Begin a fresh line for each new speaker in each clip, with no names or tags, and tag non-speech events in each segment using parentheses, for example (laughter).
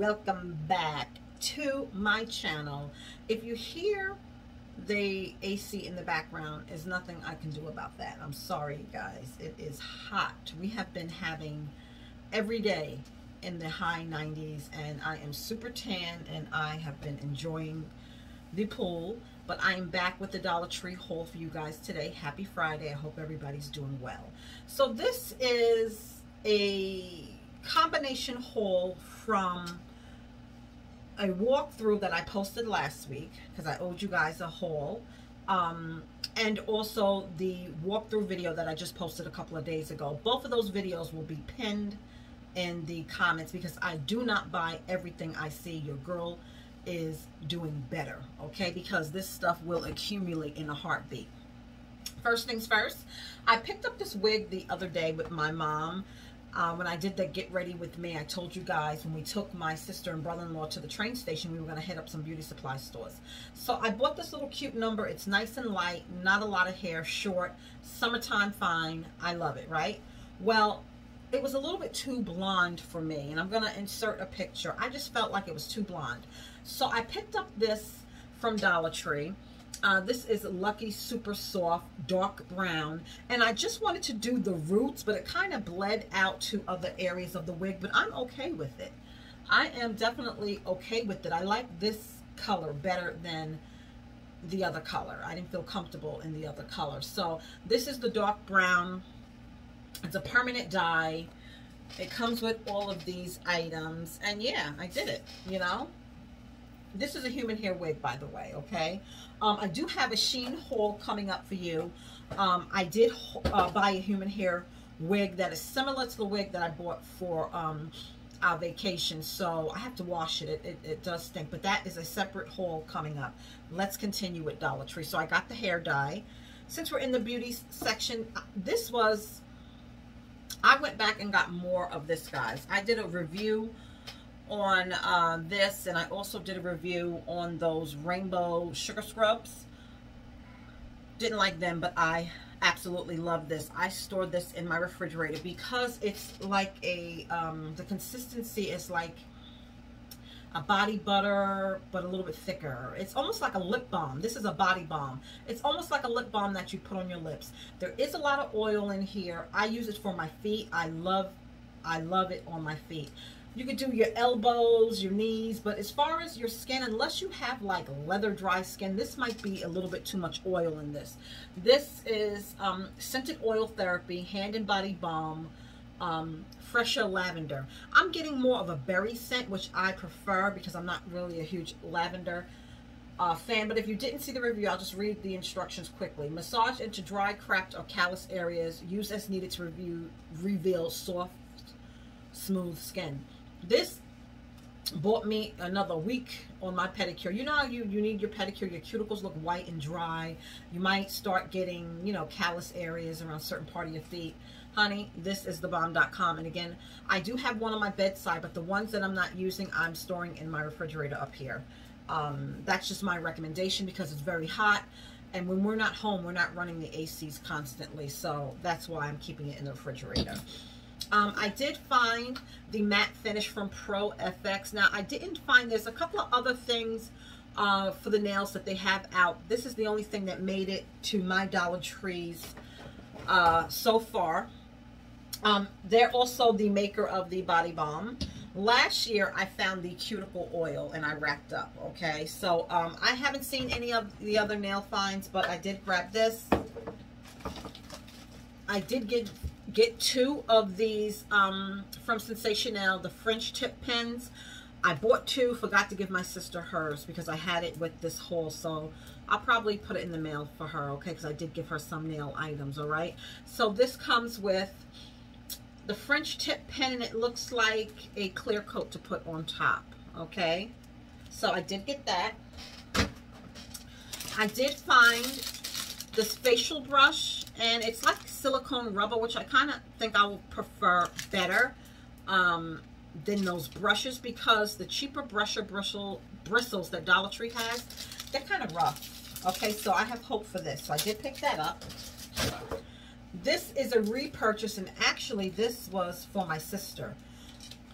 welcome back to my channel. If you hear the AC in the background is nothing I can do about that. I'm sorry guys. It is hot. We have been having every day in the high 90s and I am super tan and I have been enjoying the pool but I am back with the Dollar Tree haul for you guys today. Happy Friday. I hope everybody's doing well. So this is a combination haul from a walkthrough that I posted last week because I owed you guys a haul. Um, and also the walkthrough video that I just posted a couple of days ago. Both of those videos will be pinned in the comments because I do not buy everything I see. Your girl is doing better okay? Because this stuff will accumulate in a heartbeat. First things first I picked up this wig the other day with my mom uh, when I did the get ready with me, I told you guys when we took my sister and brother-in-law to the train station, we were going to hit up some beauty supply stores. So I bought this little cute number. It's nice and light, not a lot of hair, short, summertime fine. I love it, right? Well, it was a little bit too blonde for me, and I'm going to insert a picture. I just felt like it was too blonde. So I picked up this from Dollar Tree. Uh, this is Lucky Super Soft Dark Brown. And I just wanted to do the roots, but it kind of bled out to other areas of the wig. But I'm okay with it. I am definitely okay with it. I like this color better than the other color. I didn't feel comfortable in the other color. So this is the dark brown. It's a permanent dye. It comes with all of these items. And yeah, I did it, you know this is a human hair wig by the way okay? Um, I do have a Shein haul coming up for you. Um, I did uh, buy a human hair wig that is similar to the wig that I bought for um, our vacation so I have to wash it. it. It, it does stink but that is a separate haul coming up. Let's continue with Dollar Tree. So I got the hair dye. Since we're in the beauty section uh, this was I went back and got more of this guys. I did a review on uh, this and I also did a review on those rainbow sugar scrubs. Didn't like them but I absolutely love this. I stored this in my refrigerator because it's like a um, the consistency is like a body butter but a little bit thicker. It's almost like a lip balm. This is a body balm. It's almost like a lip balm that you put on your lips. There is a lot of oil in here. I use it for my feet. I love I love it on my feet you could do your elbows, your knees, but as far as your skin, unless you have like leather dry skin, this might be a little bit too much oil in this. This is um, Scented Oil Therapy Hand and Body Balm um, Fresher Lavender. I'm getting more of a berry scent, which I prefer because I'm not really a huge lavender uh, fan. But if you didn't see the review, I'll just read the instructions quickly. Massage into dry, cracked, or callous areas. Use as needed to review, reveal soft, smooth skin. This bought me another week on my pedicure. You know how you, you need your pedicure, your cuticles look white and dry. You might start getting, you know, callous areas around certain part of your feet. Honey, this is thebomb.com. And again, I do have one on my bedside, but the ones that I'm not using, I'm storing in my refrigerator up here. Um, that's just my recommendation because it's very hot. And when we're not home, we're not running the ACs constantly. So that's why I'm keeping it in the refrigerator. Um, I did find the matte finish from Pro FX. Now, I didn't find, there's a couple of other things uh, for the nails that they have out. This is the only thing that made it to my Dollar Trees uh, so far. Um, they're also the maker of the body balm. Last year, I found the cuticle oil and I wrapped up, okay? So, um, I haven't seen any of the other nail finds, but I did grab this. I did get get two of these um, from Sensationnel, the French tip pens. I bought two, forgot to give my sister hers because I had it with this haul. So I'll probably put it in the mail for her, okay? Because I did give her some nail items, all right? So this comes with the French tip pen, and it looks like a clear coat to put on top, okay? So I did get that. I did find this facial brush and it's like silicone rubber which I kind of think I will prefer better um, than those brushes because the cheaper brusher bristle bristles that Dollar Tree has they're kind of rough okay so I have hope for this so I did pick that up this is a repurchase and actually this was for my sister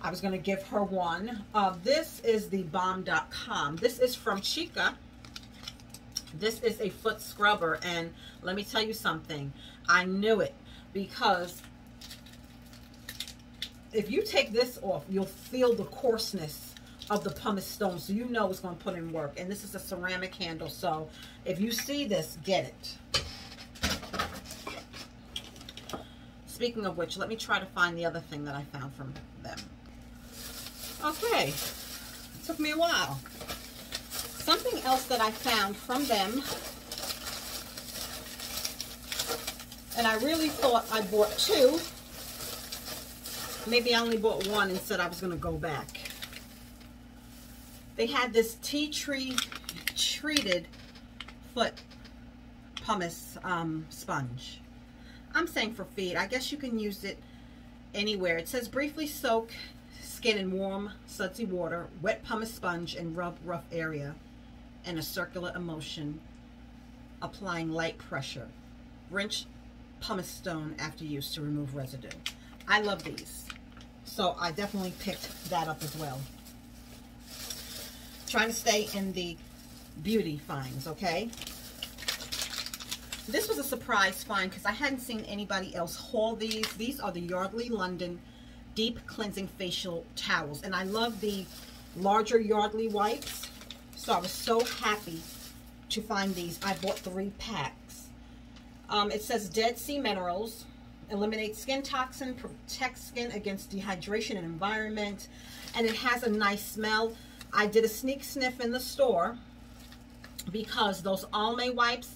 I was going to give her one. Uh, this is the bomb.com. This is from Chica. This is a foot scrubber. And let me tell you something. I knew it because if you take this off, you'll feel the coarseness of the pumice stone. So you know it's going to put in work. And this is a ceramic handle. So if you see this, get it. Speaking of which, let me try to find the other thing that I found from them. Okay, it took me a while. Something else that I found from them, and I really thought I bought two. Maybe I only bought one and said I was going to go back. They had this tea tree treated foot pumice um, sponge. I'm saying for feet. I guess you can use it anywhere. It says briefly soak skin in warm, sudsy water, wet pumice sponge, and rub rough area in a circular emotion, applying light pressure. Rinse pumice stone after use to remove residue. I love these. So I definitely picked that up as well. Trying to stay in the beauty finds, okay? This was a surprise find because I hadn't seen anybody else haul these. These are the Yardley London Deep Cleansing Facial Towels. And I love the larger Yardley wipes. So I was so happy to find these. I bought three packs. Um, it says Dead Sea Minerals. Eliminate skin toxin, protect skin against dehydration and environment. And it has a nice smell. I did a sneak sniff in the store because those Almay wipes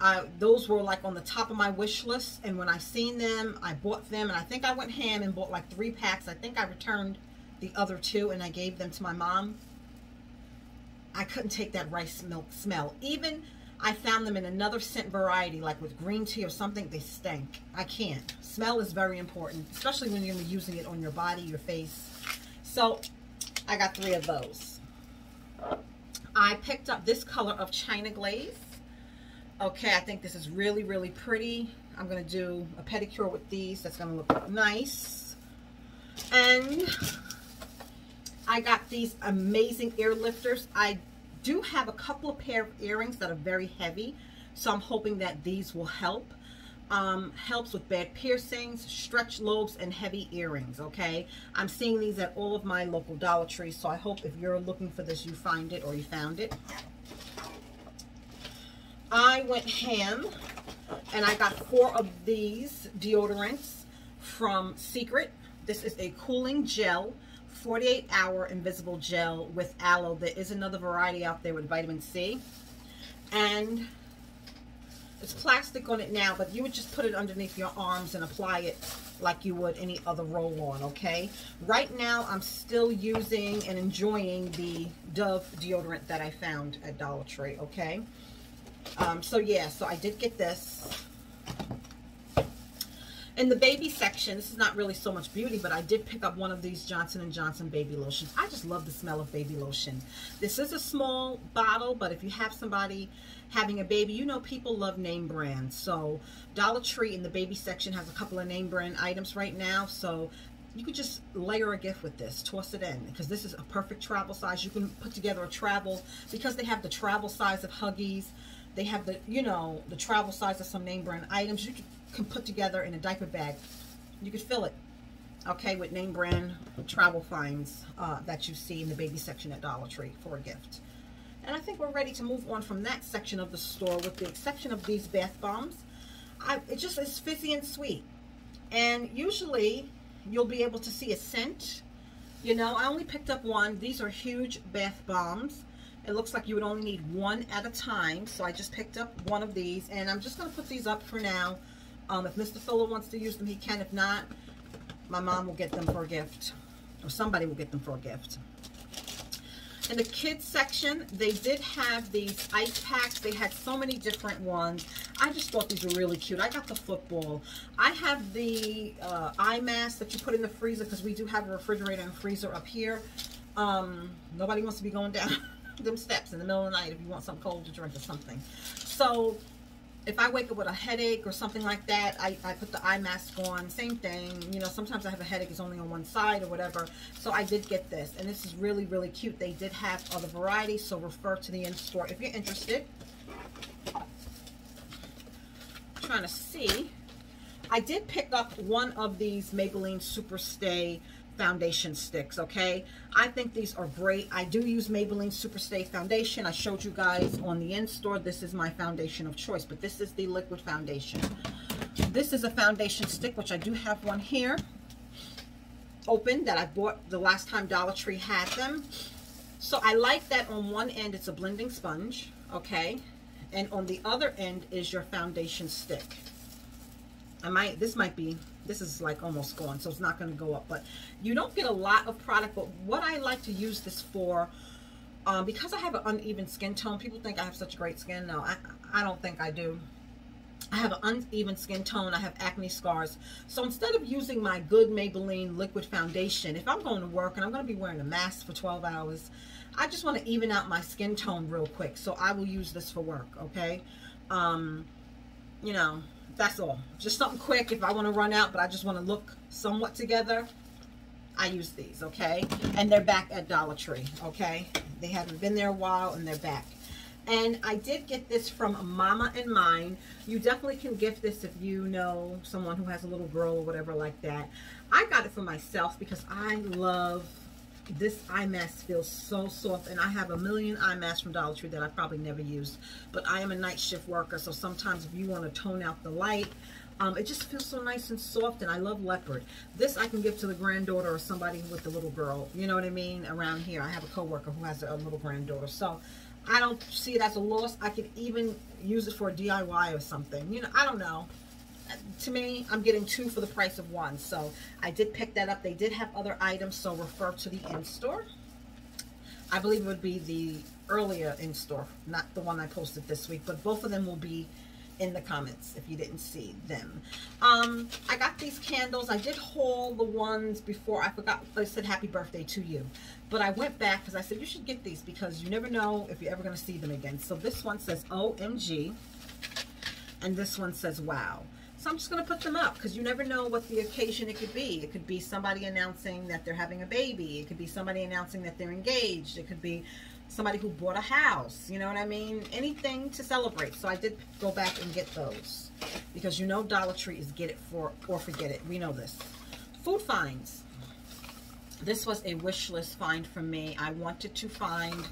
I, those were like on the top of my wish list. And when I seen them, I bought them. And I think I went ham and bought like three packs. I think I returned the other two and I gave them to my mom. I couldn't take that rice milk smell. Even I found them in another scent variety, like with green tea or something, they stink. I can't. Smell is very important, especially when you're using it on your body, your face. So I got three of those. I picked up this color of China Glaze. Okay, I think this is really, really pretty. I'm going to do a pedicure with these. That's going to look nice. And I got these amazing ear lifters. I do have a couple of pair of earrings that are very heavy. So I'm hoping that these will help. Um, helps with bad piercings, stretch lobes, and heavy earrings, okay? I'm seeing these at all of my local Dollar Trees, so I hope if you're looking for this, you find it or you found it. I went ham and I got four of these deodorants from Secret. This is a cooling gel, 48 hour invisible gel with aloe. There is another variety out there with vitamin C. And it's plastic on it now, but you would just put it underneath your arms and apply it like you would any other roll-on, okay? Right now, I'm still using and enjoying the Dove deodorant that I found at Dollar Tree, okay? Um, so yeah, so I did get this. In the baby section, this is not really so much beauty, but I did pick up one of these Johnson & Johnson baby lotions. I just love the smell of baby lotion. This is a small bottle, but if you have somebody having a baby, you know people love name brands. So Dollar Tree in the baby section has a couple of name brand items right now. So you could just layer a gift with this, toss it in, because this is a perfect travel size. You can put together a travel, because they have the travel size of Huggies, they have the, you know, the travel size of some name brand items you can put together in a diaper bag. You could fill it, okay, with name brand travel finds uh, that you see in the baby section at Dollar Tree for a gift. And I think we're ready to move on from that section of the store with the exception of these bath bombs. I, it just is fizzy and sweet. And usually you'll be able to see a scent. You know, I only picked up one. These are huge bath bombs. It looks like you would only need one at a time. So I just picked up one of these. And I'm just going to put these up for now. Um, if Mr. Fuller wants to use them, he can. If not, my mom will get them for a gift. Or somebody will get them for a gift. In the kids section, they did have these ice packs. They had so many different ones. I just thought these were really cute. I got the football. I have the uh, eye mask that you put in the freezer because we do have a refrigerator and freezer up here. Um, nobody wants to be going down (laughs) them steps in the middle of the night if you want something cold to drink or something. So if I wake up with a headache or something like that, I, I put the eye mask on. Same thing. You know, sometimes I have a headache. It's only on one side or whatever. So I did get this. And this is really, really cute. They did have other varieties. So refer to the in-store if you're interested. trying to see. I did pick up one of these Maybelline Super Stay foundation sticks, okay? I think these are great. I do use Maybelline Superstay Foundation. I showed you guys on the in-store. This is my foundation of choice, but this is the liquid foundation. This is a foundation stick, which I do have one here open that I bought the last time Dollar Tree had them. So I like that on one end it's a blending sponge, okay? And on the other end is your foundation stick. I might, this might be this is like almost gone, so it's not going to go up. But you don't get a lot of product. But what I like to use this for, um, because I have an uneven skin tone, people think I have such great skin. No, I, I don't think I do. I have an uneven skin tone. I have acne scars. So instead of using my good Maybelline liquid foundation, if I'm going to work and I'm going to be wearing a mask for 12 hours, I just want to even out my skin tone real quick. So I will use this for work, okay? Um, you know, that's all. Just something quick if I want to run out, but I just want to look somewhat together. I use these, okay? And they're back at Dollar Tree, okay? They haven't been there a while, and they're back. And I did get this from Mama and Mine. You definitely can gift this if you know someone who has a little girl or whatever like that. I got it for myself because I love this eye mask feels so soft and I have a million eye masks from Dollar Tree that I probably never used but I am a night shift worker so sometimes if you want to tone out the light um, it just feels so nice and soft and I love leopard. This I can give to the granddaughter or somebody with the little girl you know what I mean around here. I have a coworker who has a little granddaughter so I don't see it as a loss. I could even use it for a DIY or something you know I don't know to me, I'm getting two for the price of one. So I did pick that up. They did have other items, so refer to the in-store. I believe it would be the earlier in-store, not the one I posted this week, but both of them will be in the comments if you didn't see them. Um, I got these candles. I did haul the ones before. I forgot. I said happy birthday to you. But I went back because I said you should get these because you never know if you're ever going to see them again. So this one says OMG and this one says wow. So I'm just going to put them up because you never know what the occasion it could be. It could be somebody announcing that they're having a baby. It could be somebody announcing that they're engaged. It could be somebody who bought a house. You know what I mean? Anything to celebrate. So I did go back and get those because you know Dollar Tree is get it for or forget it. We know this. Food finds. This was a wish list find for me. I wanted to find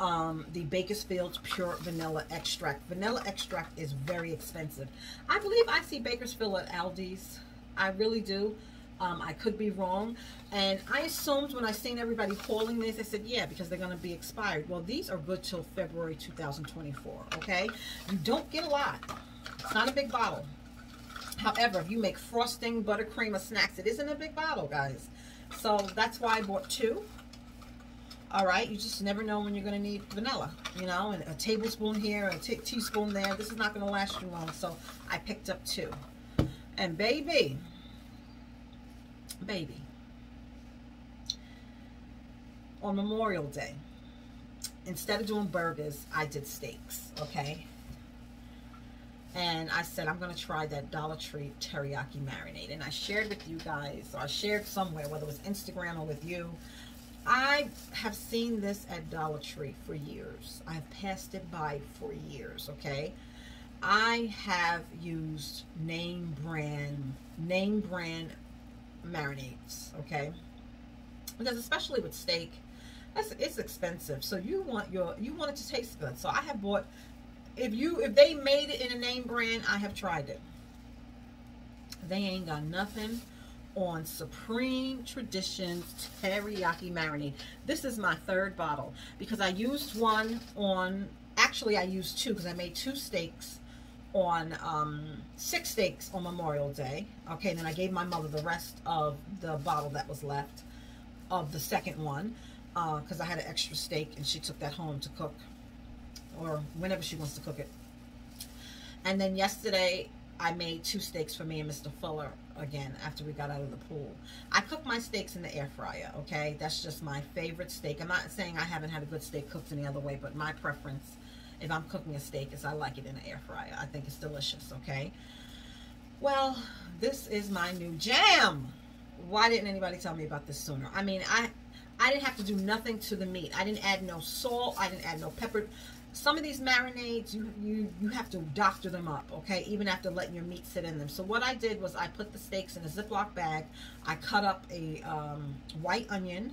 um, the Bakersfield Pure Vanilla Extract. Vanilla extract is very expensive. I believe I see Bakersfield at Aldi's. I really do. Um, I could be wrong. And I assumed when I seen everybody calling this, I said, yeah, because they're going to be expired. Well, these are good till February 2024, okay? You don't get a lot. It's not a big bottle. However, if you make frosting, buttercream, or snacks, it isn't a big bottle, guys. So that's why I bought two all right you just never know when you're going to need vanilla you know and a tablespoon here a teaspoon there. This is not going to last you long so I picked up two. And baby baby on Memorial Day instead of doing burgers I did steaks okay? And I said I'm going to try that Dollar Tree teriyaki marinade. And I shared with you guys or I shared somewhere whether it was Instagram or with you I have seen this at Dollar Tree for years. I've passed it by for years, okay? I have used name brand, name brand marinades, okay? Because especially with steak, that's, it's expensive. So you want your, you want it to taste good. So I have bought, if you, if they made it in a name brand, I have tried it. They ain't got nothing on Supreme Traditions Teriyaki Marinade. This is my third bottle because I used one on, actually I used two because I made two steaks on um, six steaks on Memorial Day. Okay, then I gave my mother the rest of the bottle that was left of the second one uh because uh, I had an extra steak and she took that home to cook or whenever she wants to cook it. And then yesterday I made two steaks for me and Mr. Fuller again after we got out of the pool. I cook my steaks in the air fryer, okay? That's just my favorite steak. I'm not saying I haven't had a good steak cooked any other way, but my preference if I'm cooking a steak is I like it in an air fryer. I think it's delicious, okay? Well, this is my new jam. Why didn't anybody tell me about this sooner? I mean, I I didn't have to do nothing to the meat. I didn't add no salt. I didn't add no pepper. Some of these marinades, you, you, you have to doctor them up, okay, even after letting your meat sit in them. So what I did was I put the steaks in a Ziploc bag. I cut up a um, white onion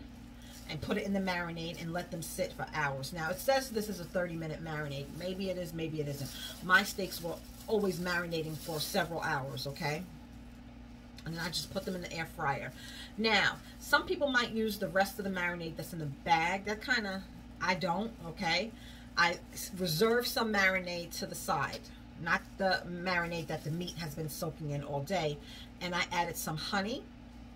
and put it in the marinade and let them sit for hours. Now, it says this is a 30-minute marinade. Maybe it is, maybe it isn't. My steaks were always marinating for several hours, okay? And then I just put them in the air fryer. Now, some people might use the rest of the marinade that's in the bag. That kind of, I don't, okay? I reserve some marinade to the side. Not the marinade that the meat has been soaking in all day. And I added some honey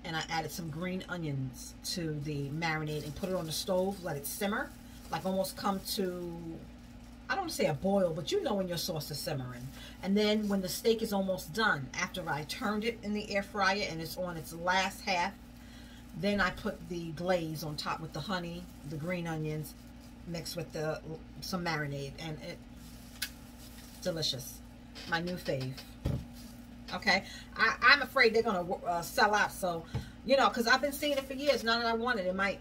and I added some green onions to the marinade and put it on the stove, let it simmer, like almost come to, I don't say a boil, but you know when your sauce is simmering. And then when the steak is almost done, after I turned it in the air fryer and it's on its last half, then I put the glaze on top with the honey, the green onions, mixed with the some marinade, and it delicious. My new fave. Okay, I, I'm afraid they're gonna uh, sell out. So, you know, because I've been seeing it for years. Now that I want it, it might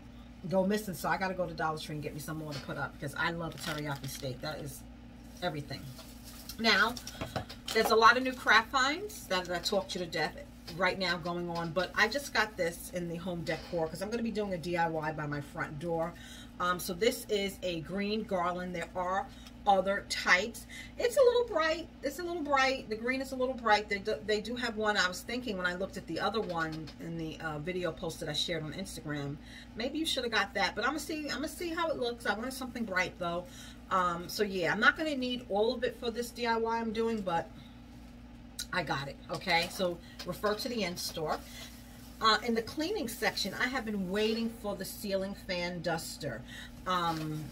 go missing. So I got to go to Dollar Tree and get me some more to put up because I love a teriyaki steak. That is everything. Now, there's a lot of new craft finds that I talked you to death right now going on, but I just got this in the home decor because I'm going to be doing a DIY by my front door. Um, so this is a green garland. There are other types. It's a little bright. It's a little bright. The green is a little bright. They do, they do have one. I was thinking when I looked at the other one in the uh, video post that I shared on Instagram, maybe you should have got that. But I'm gonna see. I'm gonna see how it looks. I wanted something bright though. Um, so yeah, I'm not gonna need all of it for this DIY I'm doing, but I got it, okay? So refer to the in-store. Uh, in the cleaning section, I have been waiting for the ceiling fan duster. Um,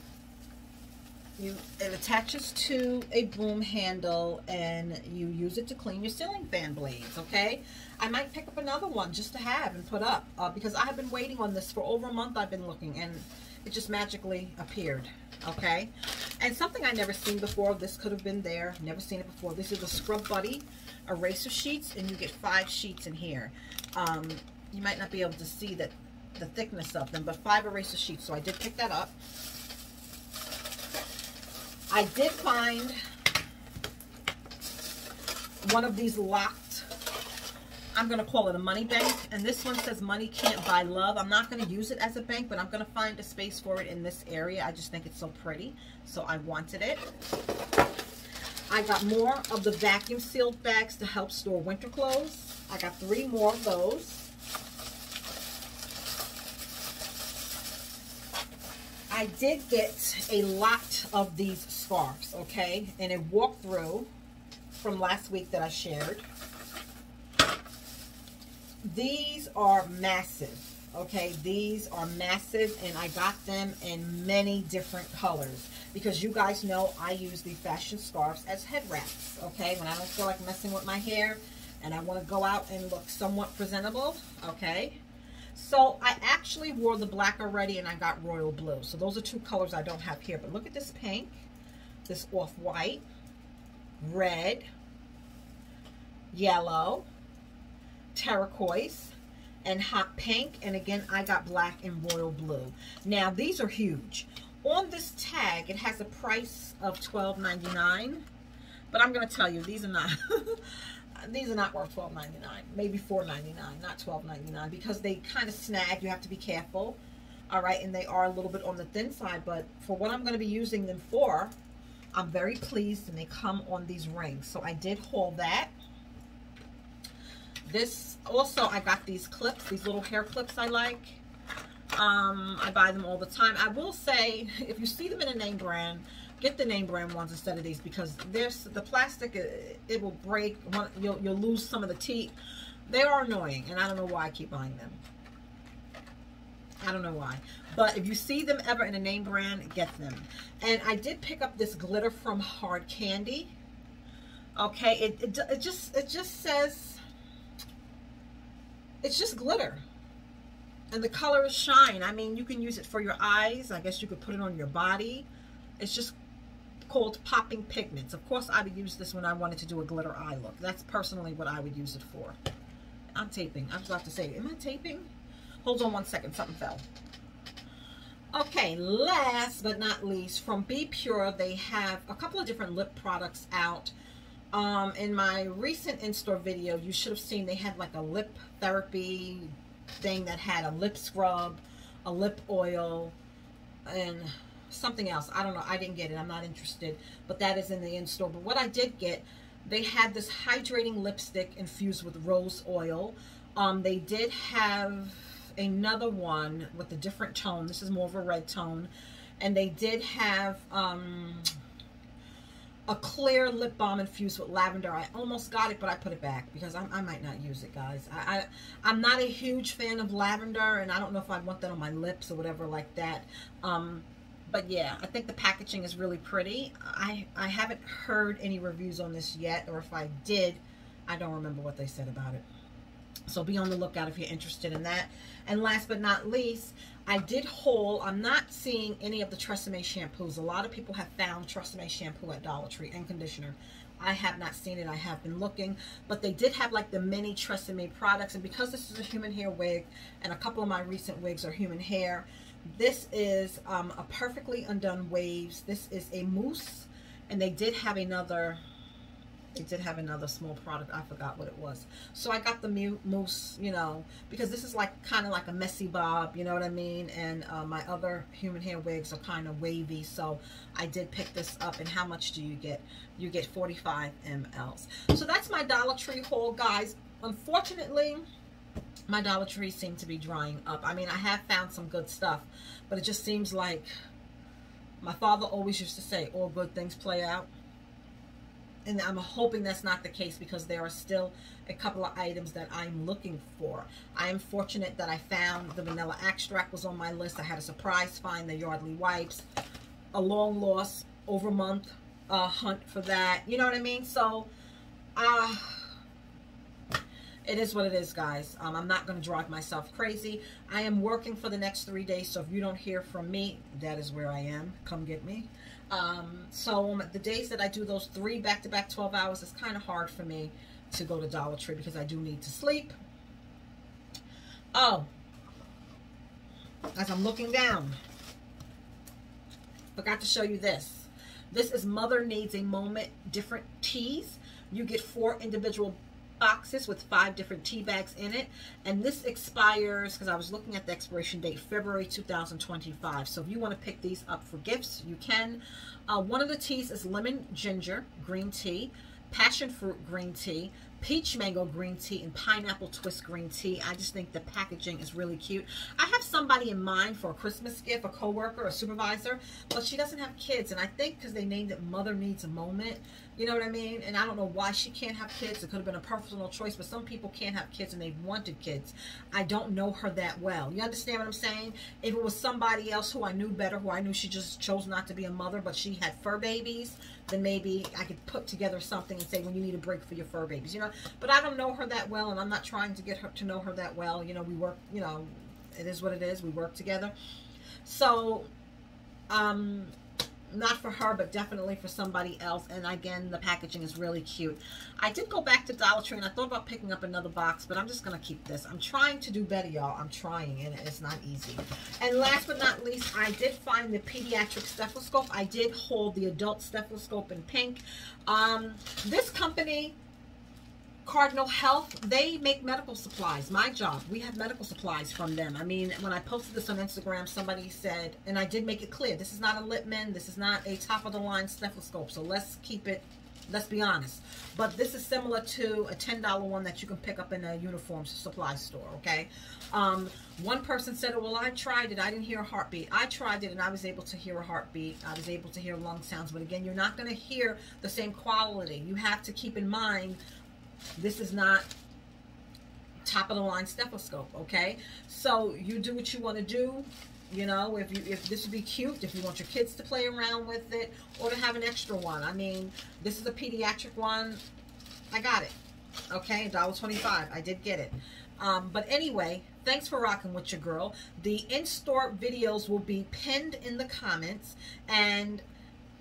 you, it attaches to a boom handle and you use it to clean your ceiling fan blades, okay? I might pick up another one just to have and put up uh, because I have been waiting on this for over a month. I've been looking and it just magically appeared, okay? And something I never seen before, this could have been there, never seen it before. This is a Scrub Buddy eraser sheets and you get five sheets in here. Um, you might not be able to see that the thickness of them, but five eraser sheets. So I did pick that up. I did find one of these locked, I'm going to call it a money bank. And this one says money can't buy love. I'm not going to use it as a bank, but I'm going to find a space for it in this area. I just think it's so pretty. So I wanted it. I got more of the vacuum sealed bags to help store winter clothes. I got three more of those. I did get a lot of these scarves, okay? And a walkthrough from last week that I shared. These are massive, okay? These are massive, and I got them in many different colors because you guys know I use the fashion scarves as head wraps, okay? When I don't feel like messing with my hair and I want to go out and look somewhat presentable, okay? So I actually wore the black already and I got royal blue. So those are two colors I don't have here. But look at this pink, this off-white, red, yellow, turquoise, and hot pink. And again, I got black and royal blue. Now, these are huge. On this tag, it has a price of $12.99. But I'm going to tell you, these are not... (laughs) these are not worth $12.99, maybe $4.99, not $12.99, because they kind of snag. You have to be careful. All right, and they are a little bit on the thin side, but for what I'm going to be using them for, I'm very pleased, and they come on these rings. So I did haul that. This, also, I got these clips, these little hair clips I like. Um, I buy them all the time. I will say, if you see them in a name brand, get the name brand ones instead of these because there's the plastic it, it will break you'll, you'll lose some of the teeth. They are annoying and I don't know why I keep buying them. I don't know why. But if you see them ever in a name brand get them. And I did pick up this glitter from Hard Candy. Okay it, it, it just it just says it's just glitter. And the color is shine. I mean you can use it for your eyes. I guess you could put it on your body. It's just called Popping Pigments. Of course, I would use this when I wanted to do a glitter eye look. That's personally what I would use it for. I'm taping. I was about to say, am I taping? Hold on one second. Something fell. Okay, last but not least, from Be Pure, they have a couple of different lip products out. Um, in my recent in-store video, you should have seen they had like a lip therapy thing that had a lip scrub, a lip oil, and something else. I don't know. I didn't get it. I'm not interested. But that is in the in-store. But what I did get, they had this hydrating lipstick infused with rose oil. Um, they did have another one with a different tone. This is more of a red tone. And they did have um, a clear lip balm infused with lavender. I almost got it, but I put it back because I, I might not use it, guys. I, I, am not a huge fan of lavender, and I don't know if I want that on my lips or whatever like that. Um, but yeah, I think the packaging is really pretty. I, I haven't heard any reviews on this yet, or if I did, I don't remember what they said about it. So be on the lookout if you're interested in that. And last but not least, I did haul. I'm not seeing any of the Tresemme shampoos. A lot of people have found Tresemme shampoo at Dollar Tree and conditioner. I have not seen it. I have been looking. But they did have like the mini Tresemme products. And because this is a human hair wig and a couple of my recent wigs are human hair, this is um, a perfectly undone waves. This is a mousse. And they did have another they did have another small product. I forgot what it was. So I got the mousse, you know, because this is like kind of like a messy bob, you know what I mean? And uh, my other human hair wigs are kind of wavy. So I did pick this up. And how much do you get? You get 45 mLs. So that's my Dollar Tree haul, guys. Unfortunately, my Dollar Tree seem to be drying up. I mean, I have found some good stuff, but it just seems like my father always used to say, all good things play out and I'm hoping that's not the case because there are still a couple of items that I'm looking for. I am fortunate that I found the vanilla extract was on my list. I had a surprise find the Yardley wipes, a long loss over month uh, hunt for that. You know what I mean? So, uh, it is what it is, guys. Um, I'm not going to drive myself crazy. I am working for the next three days, so if you don't hear from me, that is where I am. Come get me. Um, so um, the days that I do those three back-to-back -back 12 hours, it's kind of hard for me to go to Dollar Tree because I do need to sleep. Oh, as I'm looking down, forgot to show you this. This is Mother Needs a Moment different teas. You get four individual boxes with five different tea bags in it. And this expires, because I was looking at the expiration date, February 2025. So if you want to pick these up for gifts, you can. Uh, one of the teas is lemon ginger green tea, passion fruit green tea, peach mango green tea and pineapple twist green tea. I just think the packaging is really cute. I have somebody in mind for a Christmas gift, a coworker, a supervisor, but she doesn't have kids. And I think because they named it Mother Needs a Moment, you know what I mean? And I don't know why she can't have kids. It could have been a personal choice, but some people can't have kids and they wanted kids. I don't know her that well. You understand what I'm saying? If it was somebody else who I knew better, who I knew she just chose not to be a mother, but she had fur babies, then maybe I could put together something and say, well, you need a break for your fur babies, you know? But I don't know her that well, and I'm not trying to get her to know her that well. You know, we work, you know, it is what it is. We work together. So, um, not for her, but definitely for somebody else. And again, the packaging is really cute. I did go back to Dollar Tree and I thought about picking up another box, but I'm just going to keep this. I'm trying to do better, y'all. I'm trying, and it's not easy. And last but not least, I did find the pediatric stethoscope. I did hold the adult stethoscope in pink. Um, this company Cardinal Health, they make medical supplies. My job, we have medical supplies from them. I mean, when I posted this on Instagram, somebody said, and I did make it clear, this is not a Littmann, this is not a top-of-the-line stethoscope, so let's keep it, let's be honest. But this is similar to a $10 one that you can pick up in a uniform supply store, okay? Um, one person said, well, I tried it. I didn't hear a heartbeat. I tried it, and I was able to hear a heartbeat. I was able to hear lung sounds. But again, you're not going to hear the same quality. You have to keep in mind this is not top of the line stethoscope, okay? So you do what you want to do. You know, if you if this would be cute, if you want your kids to play around with it, or to have an extra one. I mean, this is a pediatric one. I got it. Okay, $1.25. I did get it. Um, but anyway, thanks for rocking with your girl. The in-store videos will be pinned in the comments. And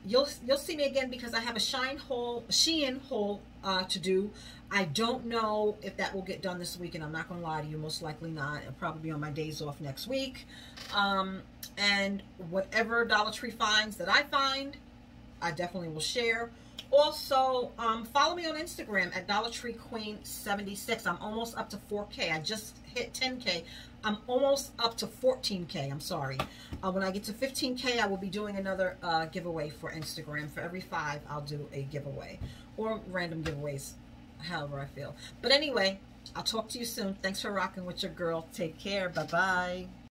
you'll you'll see me again because I have a Shine hole, Shein hole uh, to do. I don't know if that will get done this week, and I'm not going to lie to you, most likely not. It'll probably be on my days off next week. Um, and whatever Dollar Tree finds that I find, I definitely will share. Also, um, follow me on Instagram at Dollar Tree Queen 76. I'm almost up to 4K. I just hit 10K. I'm almost up to 14K. I'm sorry. Uh, when I get to 15K, I will be doing another uh, giveaway for Instagram. For every five, I'll do a giveaway or random giveaways, however I feel. But anyway, I'll talk to you soon. Thanks for rocking with your girl. Take care. Bye-bye.